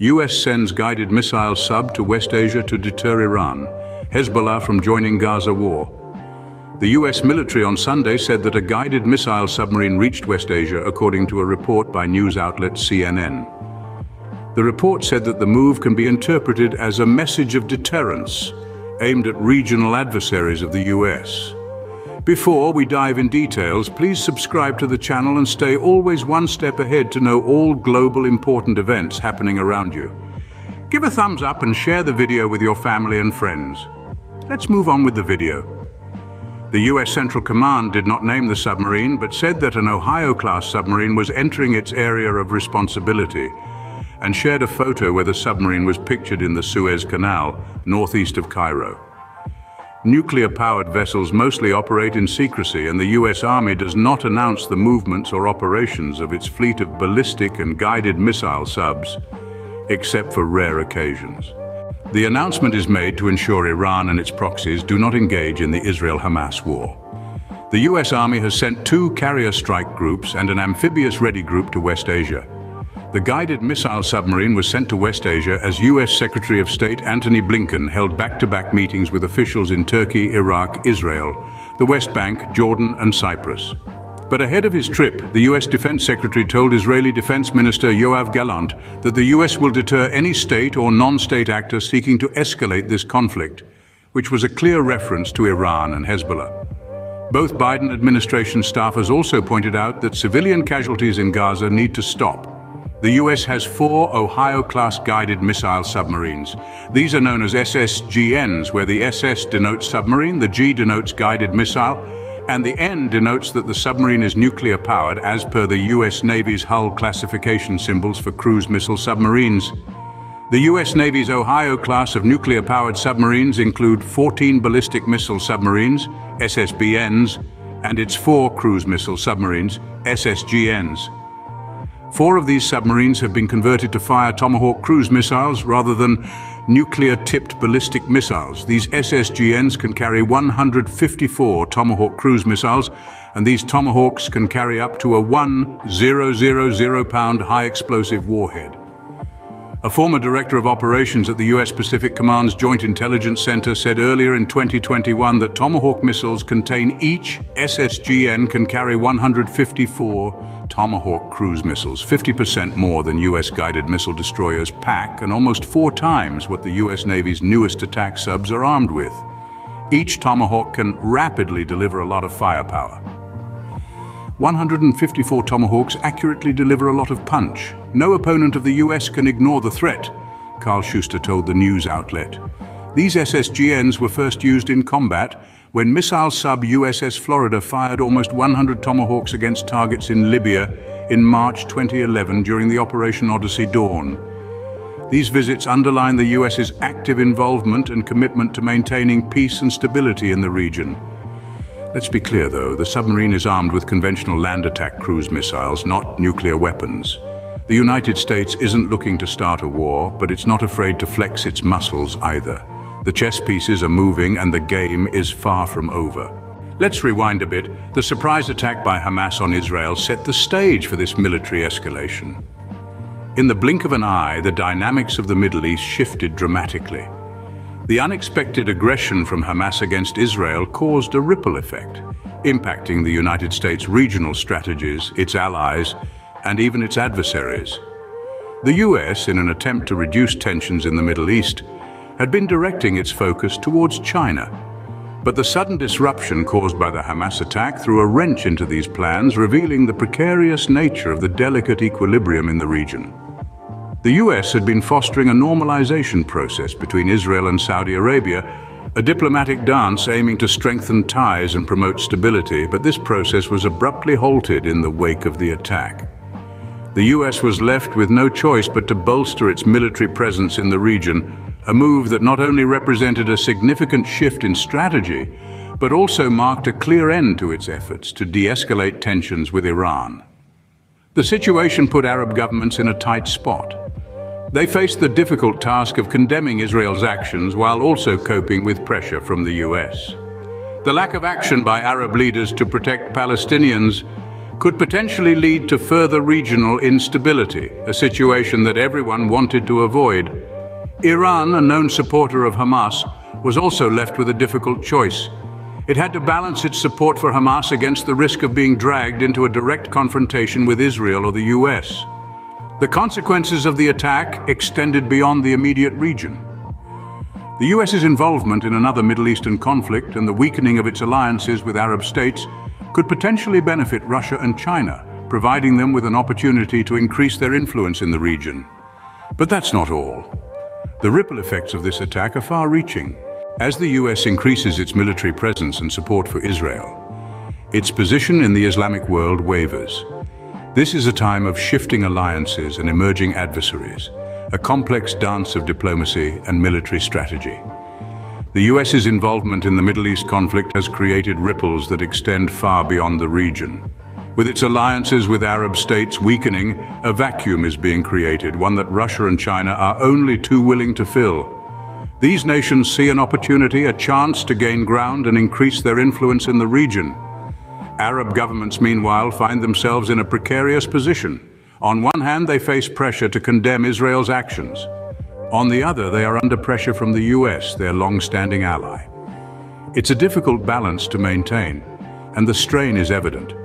US sends guided missile sub to West Asia to deter Iran. Hezbollah from joining Gaza war. The US military on Sunday said that a guided missile submarine reached West Asia according to a report by news outlet CNN. The report said that the move can be interpreted as a message of deterrence aimed at regional adversaries of the US. Before we dive in details, please subscribe to the channel and stay always one step ahead to know all global important events happening around you. Give a thumbs up and share the video with your family and friends. Let's move on with the video. The US Central Command did not name the submarine, but said that an Ohio-class submarine was entering its area of responsibility and shared a photo where the submarine was pictured in the Suez Canal, northeast of Cairo. Nuclear-powered vessels mostly operate in secrecy and the US Army does not announce the movements or operations of its fleet of ballistic and guided missile subs, except for rare occasions. The announcement is made to ensure Iran and its proxies do not engage in the Israel-Hamas war. The US Army has sent two carrier strike groups and an amphibious ready group to West Asia. The guided missile submarine was sent to West Asia as US Secretary of State Antony Blinken held back-to-back -back meetings with officials in Turkey, Iraq, Israel, the West Bank, Jordan and Cyprus. But ahead of his trip, the US Defense Secretary told Israeli Defense Minister Yoav Gallant that the US will deter any state or non-state actor seeking to escalate this conflict, which was a clear reference to Iran and Hezbollah. Both Biden administration staffers also pointed out that civilian casualties in Gaza need to stop. The US has four Ohio-class guided missile submarines. These are known as SSGNs, where the SS denotes submarine, the G denotes guided missile, and the N denotes that the submarine is nuclear-powered as per the US Navy's hull classification symbols for cruise missile submarines. The US Navy's Ohio class of nuclear-powered submarines include 14 ballistic missile submarines, SSBNs, and its four cruise missile submarines, SSGNs. Four of these submarines have been converted to fire Tomahawk cruise missiles rather than nuclear-tipped ballistic missiles. These SSGNs can carry 154 Tomahawk cruise missiles, and these Tomahawks can carry up to a 1,000-pound high-explosive warhead. A former director of operations at the U.S. Pacific Command's Joint Intelligence Center said earlier in 2021 that Tomahawk missiles contain each SSGN can carry 154 Tomahawk cruise missiles, 50% more than U.S. guided missile destroyers pack and almost four times what the U.S. Navy's newest attack subs are armed with. Each Tomahawk can rapidly deliver a lot of firepower. 154 Tomahawks accurately deliver a lot of punch. No opponent of the US can ignore the threat, Carl Schuster told the news outlet. These SSGNs were first used in combat when missile sub USS Florida fired almost 100 Tomahawks against targets in Libya in March 2011 during the Operation Odyssey Dawn. These visits underline the US's active involvement and commitment to maintaining peace and stability in the region. Let's be clear, though, the submarine is armed with conventional land attack cruise missiles, not nuclear weapons. The United States isn't looking to start a war, but it's not afraid to flex its muscles either. The chess pieces are moving and the game is far from over. Let's rewind a bit. The surprise attack by Hamas on Israel set the stage for this military escalation. In the blink of an eye, the dynamics of the Middle East shifted dramatically. The unexpected aggression from Hamas against Israel caused a ripple effect, impacting the United States' regional strategies, its allies, and even its adversaries. The US, in an attempt to reduce tensions in the Middle East, had been directing its focus towards China. But the sudden disruption caused by the Hamas attack threw a wrench into these plans, revealing the precarious nature of the delicate equilibrium in the region. The US had been fostering a normalization process between Israel and Saudi Arabia, a diplomatic dance aiming to strengthen ties and promote stability, but this process was abruptly halted in the wake of the attack. The US was left with no choice but to bolster its military presence in the region, a move that not only represented a significant shift in strategy, but also marked a clear end to its efforts to de-escalate tensions with Iran. The situation put Arab governments in a tight spot. They faced the difficult task of condemning Israel's actions while also coping with pressure from the US. The lack of action by Arab leaders to protect Palestinians could potentially lead to further regional instability, a situation that everyone wanted to avoid. Iran, a known supporter of Hamas, was also left with a difficult choice. It had to balance its support for Hamas against the risk of being dragged into a direct confrontation with Israel or the US. The consequences of the attack extended beyond the immediate region. The US's involvement in another Middle Eastern conflict and the weakening of its alliances with Arab states could potentially benefit Russia and China, providing them with an opportunity to increase their influence in the region. But that's not all. The ripple effects of this attack are far-reaching. As the US increases its military presence and support for Israel, its position in the Islamic world wavers. This is a time of shifting alliances and emerging adversaries, a complex dance of diplomacy and military strategy. The US's involvement in the Middle East conflict has created ripples that extend far beyond the region. With its alliances with Arab states weakening, a vacuum is being created, one that Russia and China are only too willing to fill. These nations see an opportunity, a chance to gain ground and increase their influence in the region. Arab governments, meanwhile, find themselves in a precarious position. On one hand, they face pressure to condemn Israel's actions. On the other, they are under pressure from the US, their long-standing ally. It's a difficult balance to maintain, and the strain is evident.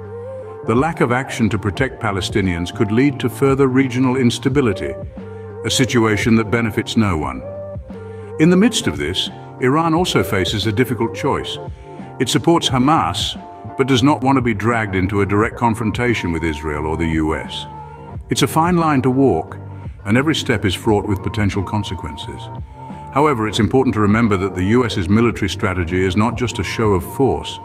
The lack of action to protect Palestinians could lead to further regional instability, a situation that benefits no one. In the midst of this, Iran also faces a difficult choice. It supports Hamas, but does not want to be dragged into a direct confrontation with Israel or the US. It's a fine line to walk, and every step is fraught with potential consequences. However, it's important to remember that the US's military strategy is not just a show of force.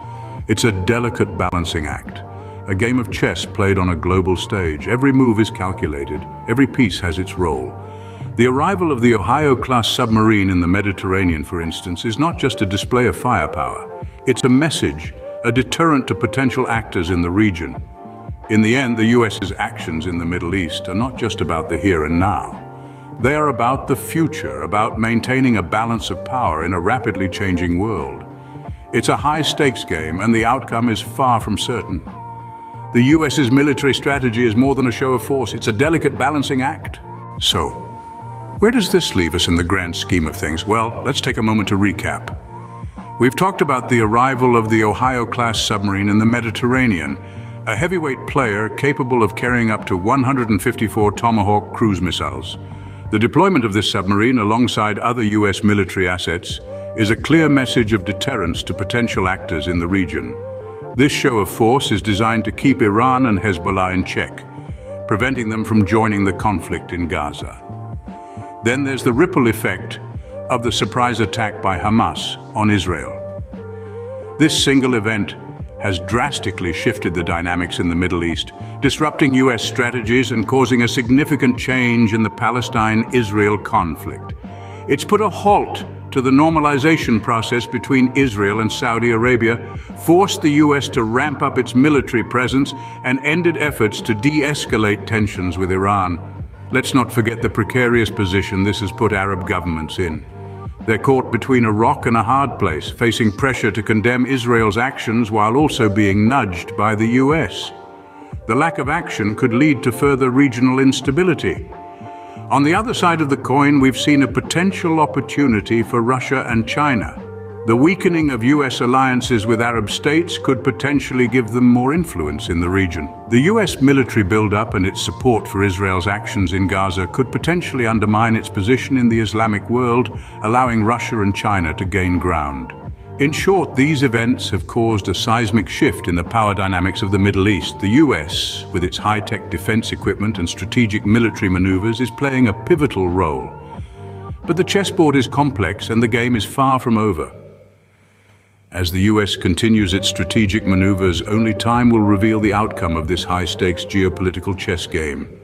It's a delicate balancing act, a game of chess played on a global stage. Every move is calculated, every piece has its role. The arrival of the Ohio-class submarine in the Mediterranean, for instance, is not just a display of firepower. It's a message, a deterrent to potential actors in the region. In the end, the US's actions in the Middle East are not just about the here and now. They are about the future, about maintaining a balance of power in a rapidly changing world. It's a high-stakes game, and the outcome is far from certain. The US's military strategy is more than a show of force. It's a delicate balancing act. So, where does this leave us in the grand scheme of things? Well, let's take a moment to recap. We've talked about the arrival of the Ohio-class submarine in the Mediterranean, a heavyweight player capable of carrying up to 154 Tomahawk cruise missiles. The deployment of this submarine alongside other US military assets is a clear message of deterrence to potential actors in the region. This show of force is designed to keep Iran and Hezbollah in check, preventing them from joining the conflict in Gaza. Then there's the ripple effect of the surprise attack by Hamas on Israel. This single event has drastically shifted the dynamics in the Middle East, disrupting U.S. strategies and causing a significant change in the Palestine-Israel conflict. It's put a halt to the normalization process between Israel and Saudi Arabia, forced the U.S. to ramp up its military presence, and ended efforts to de-escalate tensions with Iran. Let's not forget the precarious position this has put Arab governments in. They're caught between a rock and a hard place, facing pressure to condemn Israel's actions while also being nudged by the US. The lack of action could lead to further regional instability. On the other side of the coin, we've seen a potential opportunity for Russia and China. The weakening of US alliances with Arab states could potentially give them more influence in the region. The US military buildup and its support for Israel's actions in Gaza could potentially undermine its position in the Islamic world, allowing Russia and China to gain ground. In short, these events have caused a seismic shift in the power dynamics of the Middle East. The US, with its high-tech defense equipment and strategic military maneuvers, is playing a pivotal role. But the chessboard is complex and the game is far from over. As the US continues its strategic maneuvers, only time will reveal the outcome of this high-stakes geopolitical chess game.